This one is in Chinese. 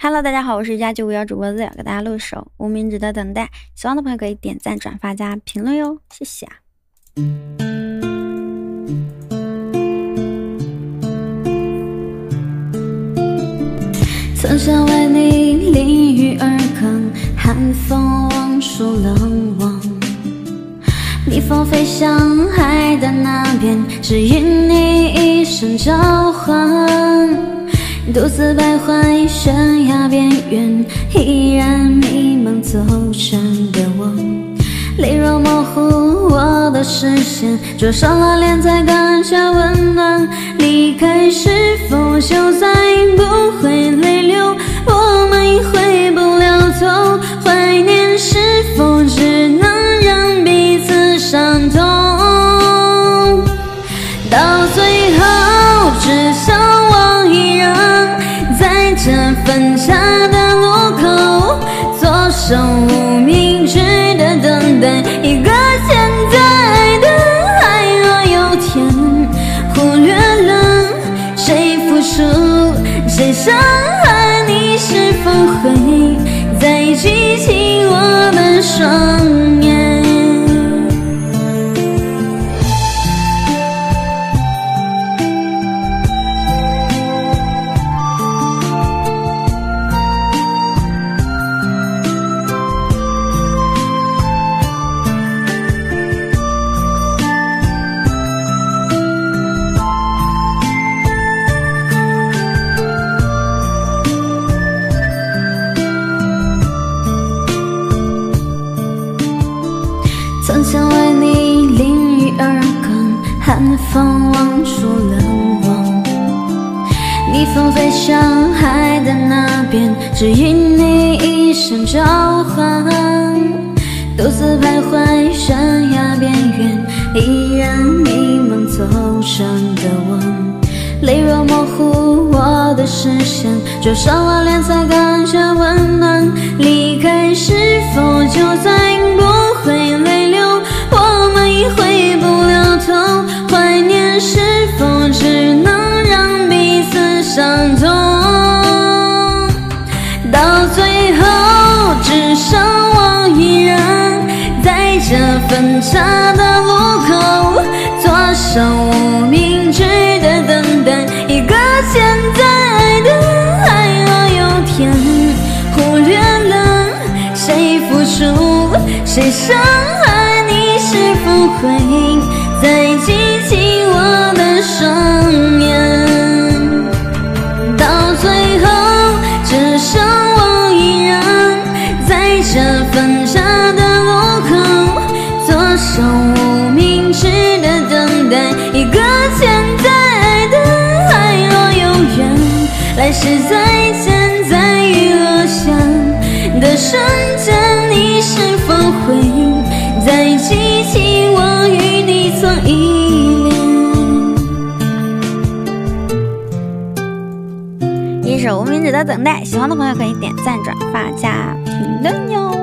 Hello，大家好，我是家九五幺主播 Z，给大家录首《无名指的等待》，喜欢的朋友可以点赞、转发、加评论哟，谢谢啊！曾想为你淋雨而更，寒风望出冷望。逆风飞向海的那边，只因你一声召唤。独自徘徊悬崖边缘，依然迷茫走神的我，泪若模糊我的视线，灼伤了脸才感觉温暖。离开是否就再不会不会再激起我的双眼？望出冷望。逆风飞向海的那边，只因你一声召唤。独自徘徊悬崖边缘，依然迷茫走着的我，泪若模糊我的视线，灼伤了脸才感觉温暖。离开是否就在分岔的路口，左手无名指的等待，一个现在的爱若有天忽略了谁付出，谁伤害。你是否会再记起我的双眼，到最后只剩我一人，在这分岔，左手无名指的等待，一个现在的爱若有缘，来世再见，在雨落下的瞬间，你是否会再记起我与你曾？一首无名指的等待，喜欢的朋友可以点赞、转发、加评论哟。